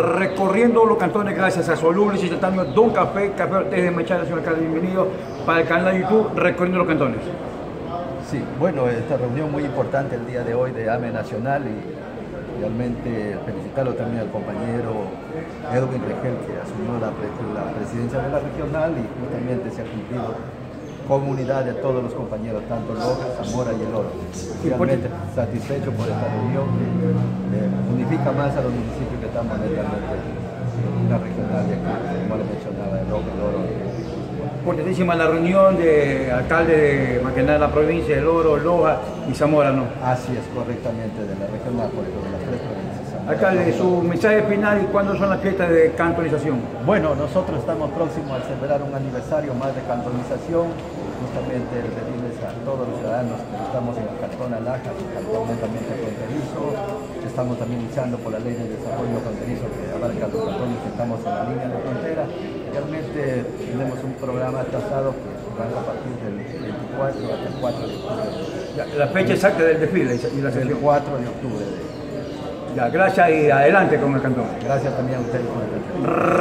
Recorriendo los cantones gracias a Solubles y tratando Don Café, Café Ortega de Machado, señor alcalde, bienvenido para el canal de YouTube Recorriendo los cantones. Sí, bueno, esta reunión muy importante el día de hoy de AME Nacional y realmente felicitarlo también al compañero Edwin Regel que asumió la, la presidencia de la regional y justamente se ha cumplido comunidad de todos los compañeros, tanto Loja, Zamora y El Oro. Realmente satisfecho por esta reunión que unifica más a los municipios que estamos netamente en una regional de aquí, como les mencionaba, El Loja, El Oro. Importantísima la reunión de alcalde de Maquená de la provincia, El Oro, Loja y Zamora, ¿no? Así es, correctamente, de la regional, por ejemplo, de las tres provincias. Alcalde, su mensaje final y cuándo son las fiestas de cantonización. Bueno, nosotros estamos próximos a celebrar un aniversario más de cantonización, justamente pedirles a todos los ciudadanos que estamos en el cantón Alaja, el cantón netamente fronterizo, estamos también luchando por la ley de desarrollo fronterizo que abarca los cantones que estamos en la línea de frontera. Realmente tenemos un programa trazado que va a partir del 24 hasta el 4 de octubre. La, fecha exacta del desfile y la sesión. El 4 de octubre. Ya, gracias y adelante con el cantón. Gracias también a ustedes por el